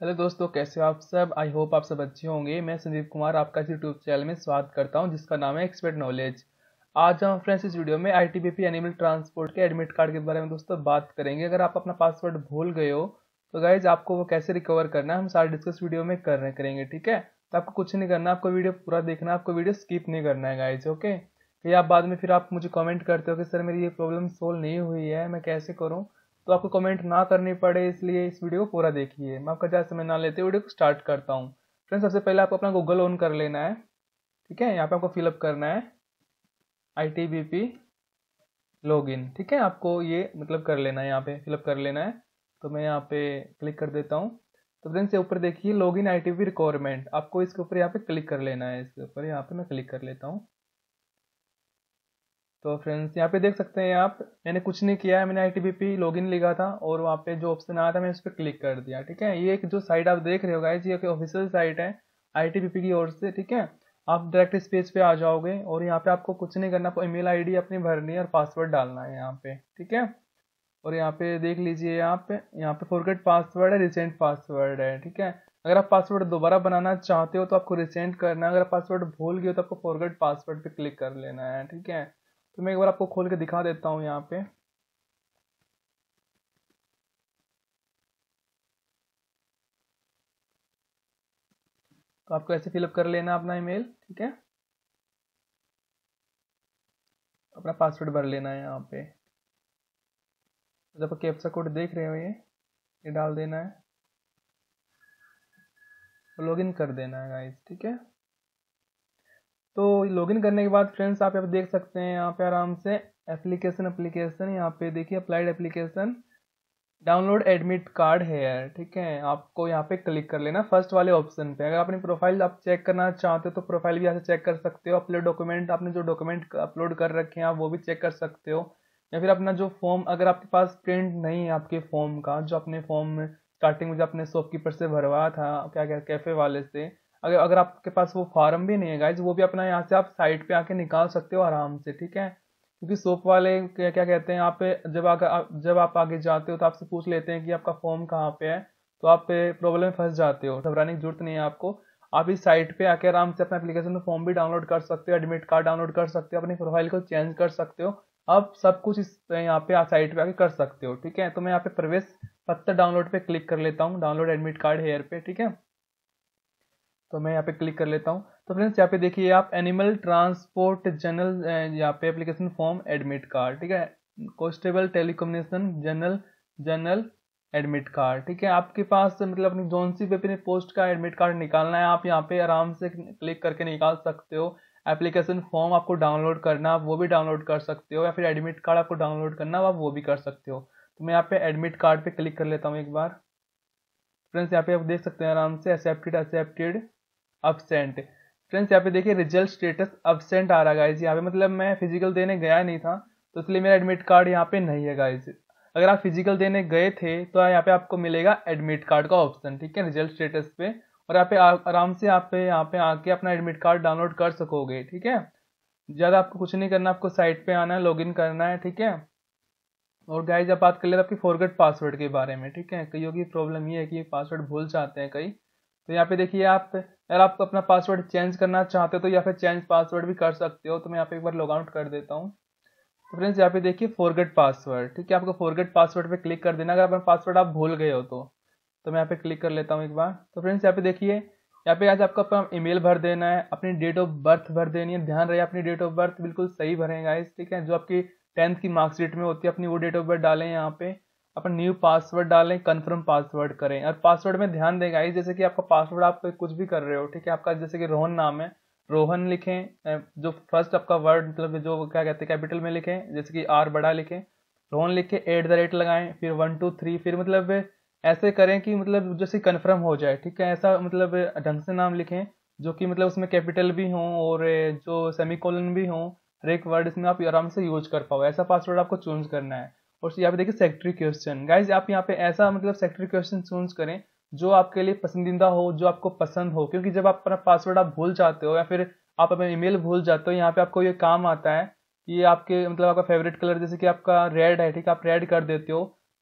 Hello दोस्तों, कैसे हो आप सब? आई होप आप सब अच्छे होंगे। मैं संदीप कुमार, आपका इस यूट्यूब चैनल में स्वागत करता हूँ, जिसका नाम है एक्सपर्ट नॉलेज आज हम फ्रेंड्स इस वीडियो में आई एनिमल ट्रांसपोर्ट के एडमिट कार्ड के बारे में दोस्तों बात करेंगे। अगर आप अपना पासवर्ड भूल गए हो तो गाइज़ आपको वो कैसे रिकवर करना है, हम सारे डिस्कस वीडियो में कर करेंगे, ठीक है? तो आपको कुछ नहीं करना, आपको वीडियो पूरा देखना, आपको वीडियो स्किप नहीं करना है गाइज़ ओके ये आप बाद में फिर आप मुझे कमेंट करते हो कि, सर, मेरी ये प्रॉब्लम सोल्व नहीं हुई है, मैं कैसे करूँ? तो आपको कमेंट ना करनी पड़े, इसलिए इस वीडियो को पूरा देखिए। मैं आपका ज़्यादा समय ना लेते वीडियो को स्टार्ट करता हूँ। फ्रेंड्स सबसे पहले आपको अपना गूगल ऑन कर लेना है। ठीक है? यहाँ पे आपको फिलअप करना है। I T B P log in ठीक है? आपको ये मतलब कर लेना है, यहाँ पे फिलअप कर लेना है। तो मैं यहाँ पे क्लिक कर देता हूँ। तो फ्रेंड्स ये ऊपर देखिए log in I T requirement आपको इसके ऊपर यहाँ पे क्लिक कर लेना है। इसके ऊपर यहाँ पे मैं क्लिक कर लेता हूँ। तो फ्रेंड्स यहाँ पे देख सकते हैं आप, मैंने कुछ नहीं किया है मैंने आई टी लॉगिन लिखा था और वहाँ पे जो ऑप्शन आया था, मैंने उस पर क्लिक कर दिया, ठीक है? ये एक जो साइट आप देख रहे हो गाइज़ ये ऑफिशियल साइट है आई टी की ओर से, ठीक है? आप डायरेक्ट इस पेज पे आ जाओगे और यहाँ पे आपको कुछ नहीं करना, आपको ईमेल आईडी अपनी भरनी है और पासवर्ड डालना है यहाँ पे, ठीक है? और यहाँ पे देख लीजिए यहाँ पे यहाँ पे फॉरगेट पासवर्ड है रिसेंट पासवर्ड है, ठीक है? अगर आप पासवर्ड दोबारा बनाना चाहते हो तो आपको रिसेंट करना है, अगर पासवर्ड भूल गए तो आपको फॉरगेट पासवर्ड पे क्लिक कर लेना है, ठीक है? तो मैं एक बार आपको खोल के दिखा देता हूँ यहाँ पे। तो आपको ऐसे फिलअप कर लेना अपना ईमेल, ठीक है? अपना पासवर्ड भर लेना है यहाँ पे। जब आप कैप्चा कोड देख रहे हो ये ये डाल देना है। लॉगिन कर देना है गाइस ठीक है? तो लॉगिन करने के बाद फ्रेंड्स आप यहाँ पे देख सकते हैं, यहाँ पे आराम से एप्लीकेशन एप्लीकेशन यहाँ पे देखिए applied application download admit card है यार, ठीक है, आपको यहाँ पे क्लिक कर लेना फ़र्स्ट वाले ऑप्शन पे। अगर अपनी प्रोफ़ाइल आप चेक करना चाहते हो तो प्रोफ़ाइल भी यहाँ से चेक कर सकते हो अपलोड डॉक्यूमेंट आपने जो डॉक्यूमेंट अपलोड कर रखे हैं, आप वो भी चेक कर सकते हो। या फिर अपना जो फॉर्म अगर आपके पास प्रिंट नहीं है आपके फॉर्म का, जो अपने फॉर्म स्टार्टिंग में जो अपने शॉपकीपर से भरवाया था, क्या क्या कैफ़े वाले से अगर अगर आपके पास वो फार्म भी नहीं है गाइज़ वो भी अपना यहाँ से आप साइट पे आके निकाल सकते हो आराम से, ठीक है? क्योंकि सोप वाले क्या क्या कहते हैं, आप जब आकर जब आप आगे जाते हो तो आपसे पूछ लेते हैं कि आपका फॉर्म कहाँ पे है तो आप प्रॉब्लम फंस जाते हो, घबराने की ज़रूरत नहीं है आपको। आप इस साइट पे आके आराम से अपना एप्लीकेशन में फॉर्म भी डाउनलोड कर सकते हो एडमिट कार्ड डाउनलोड कर सकते हो, अपनी प्रोफ़ाइल को चेंज कर सकते हो। आप सब कुछ इस यहाँ पे साइट पे आके कर सकते हो, ठीक है? तो मैं यहाँ पे प्रवेश पत्र डाउनलोड पे क्लिक कर लेता हूँ डाउनलोड एडमिट कार्ड हेयर पे, ठीक है? तो मैं यहाँ पे क्लिक कर लेता हूँ। तो फ्रेंड्स यहाँ पे देखिए आप एनिमल ट्रांसपोर्ट जनरल यहाँ पे एप्लीकेशन फॉर्म एडमिट कार्ड ठीक है? Constable telecommunication general general admit card ठीक है? आपके पास मतलब अपनी जोन सी पे अपने पोस्ट का एडमिट कार्ड निकालना है, आप यहाँ पे आराम से क्लिक करके निकाल सकते हो। एप्लीकेशन फॉर्म आपको डाउनलोड करना, आप वो भी डाउनलोड कर सकते हो, या फिर एडमिट कार्ड आपको डाउनलोड करना, आप वो भी कर सकते हो। तो मैं यहाँ पे एडमिट कार्ड पे क्लिक कर लेता हूँ एक बार। फ्रेंड्स यहाँ पे आप देख सकते हैं आराम से एक्सेप्टेड एक्सेप्टेड अबसेंट फ्रेंड्स यहाँ पे देखिए रिज़ल्ट स्टेटस अबसेंट आ रहा है गाइज़ यहाँ पे मतलब मैं फ़िज़िकल देने गया नहीं था तो इसलिए मेरा एडमिट कार्ड यहाँ पे नहीं है गाइज़ अगर आप फ़िज़िकल देने गए थे तो यहाँ पे आपको मिलेगा एडमिट कार्ड का ऑप्शन ठीक है रिज़ल्ट स्टेटस पे. और यहाँ पे आराम से आप पे, यहाँ पे आके अपना एडमिट कार्ड डाउनलोड कर सकोगे, ठीक है. ज़्यादा आपको कुछ नहीं करना, आपको साइट पे आना है लॉगिन करना है, ठीक है. और गाइज़ आप बात कर लेते आपकी फॉरगेट पासवर्ड के बारे में, ठीक है. कईयों की प्रॉब्लम ये है कि पासवर्ड भूल जाते हैं कई. तो यहाँ पे देखिए आप अगर आप अपना पासवर्ड चेंज करना चाहते हो तो या फिर चेंज पासवर्ड भी कर सकते हो तो मैं यहाँ पे एक बार लॉग आउट कर देता हूँ। तो फ्रेंड्स यहाँ पे देखिए फॉरगेट पासवर्ड ठीक है? आपको फॉरगेट पासवर्ड पे क्लिक कर देना। अगर अपना पासवर्ड आप भूल गए हो तो तो मैं यहाँ पे क्लिक कर लेता हूँ एक बार। तो फ्रेंड्स यहाँ पे देखिए, यहाँ पे आज आपको अपना ईमेल भर देना है, अपनी डेट ऑफ़ बर्थ भर देनी है। ध्यान रहे, अपनी डेट ऑफ़ बर्थ बिल्कुल सही भरेगा ठीक है? जो आपकी टेंथ की मार्कशीट में होती है, अपनी वो डेट ऑफ़ बर्थ डालें यहाँ पे। अपन न्यू पासवर्ड डालें कन्फर्म पासवर्ड करें। और पासवर्ड में ध्यान देगा इस जैसे कि आपका पासवर्ड आप कुछ भी कर रहे हो, ठीक है? आपका जैसे कि रोहन नाम है। रोहन लिखें जो फ़र्स्ट आपका वर्ड मतलब जो क्या कहते हैं कैपिटल में लिखें, जैसे कि आर बड़ा लिखें। रोहन लिख के एट द रेट लगाएँ, फिर वन टू थ्री फिर मतलब ऐसे करें कि मतलब जैसे कन्फर्म हो जाए, ठीक है? ऐसा मतलब ढंग से नाम लिखें, जो कि मतलब उसमें कैपिटल भी हों और जो सेमी भी हों, हर एक वर्ड इसमें आप आराम से यूज़ कर पाओ। ऐसा पासवर्ड आपको चूज़ करना है। और यहाँ पे देखिए सेक्टरी क्वेश्चन गाइज़ आप यहाँ पे ऐसा मतलब सेक्टरी क्वेश्चन चूज़ करें जो आपके लिए पसंदीदा हो, जो आपको पसंद हो। क्योंकि जब आप अपना पासवर्ड आप भूल जाते हो या फिर आप अपना ईमेल भूल जाते हो, यहाँ पे आपको ये काम आता है ये आपके मतलब आपका फेवरेट कलर जैसे कि आपका रेड है, ठीक है? आप रेड कर देते हो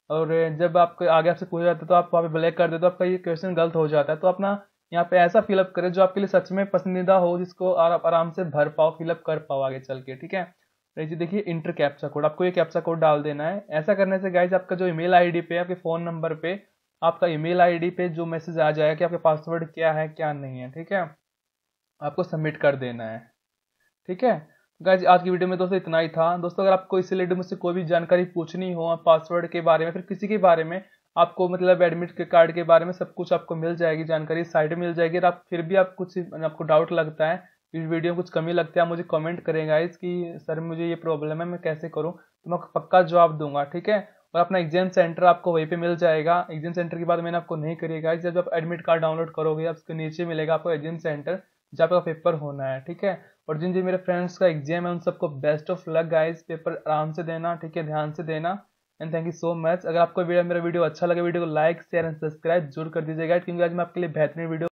और जब आपको आगे आपसे पूछा जाता है तो आप वहाँ पे ब्लैक कर देते हो, आपका ये क्वेश्चन गलत हो जाता है। तो अपना यहाँ पे ऐसा फिलअप करें जो आपके लिए सच में पसंदीदा हो, जिसको आप आराम से भर पाओ फिलअप कर पाओ आगे चल के, ठीक है? जी, देखिए इंटर कैप्चा कोड आपको ये कैप्चा कोड डाल देना है। ऐसा करने से गाइज़ आपका जो ईमेल आईडी पे, आपके फ़ोन नंबर पे, आपका ईमेल आईडी पे जो मैसेज आ जाएगा कि आपका पासवर्ड क्या है, क्या नहीं है, ठीक है? आपको सबमिट कर देना है, ठीक है? गाइज़ आज की वीडियो में दोस्तों इतना ही था। दोस्तों, अगर आपको इस रिलेटेड मुझसे कोई भी जानकारी पूछनी हो पासवर्ड के बारे में, फिर किसी के बारे में, आपको मतलब एडमिट कार्ड के बारे में सब कुछ आपको मिल जाएगी, जानकारी साइड मिल जाएगी और आप, फिर भी आप कुछ, आपको डाउट लगता है इस वीडियो में कुछ कमी लगती है, आप मुझे कमेंट करेंगे कि, सर, मुझे ये प्रॉब्लम है, मैं कैसे करूँ? तो मैं पक्का जवाब दूँगा, ठीक है? और अपना एग्ज़ाम सेंटर आपको वहीं पे मिल जाएगा। एग्ज़ाम सेंटर की बात मैंने आपको नहीं करिएगा जब आप एडमिट कार्ड डाउनलोड करोगे आप उसके नीचे मिलेगा आपको एग्ज़ाम सेंटर जहाँ पे पेपर होना है, ठीक है? और जिन जिन मेरे फ्रेंड्स का एग्ज़ाम है, उन सबको best of luck guys paper आराम से देना, ठीक है? ध्यान से देना and thank you so much अगर आपको वीडियो मेरा वीडियो अच्छा लगे वीडियो को लाइक शेयर एंड सब्सक्राइब ज़रूर कर दीजिएगा, क्योंकि आज मैं आपके लिए बेहतरीन वीडियो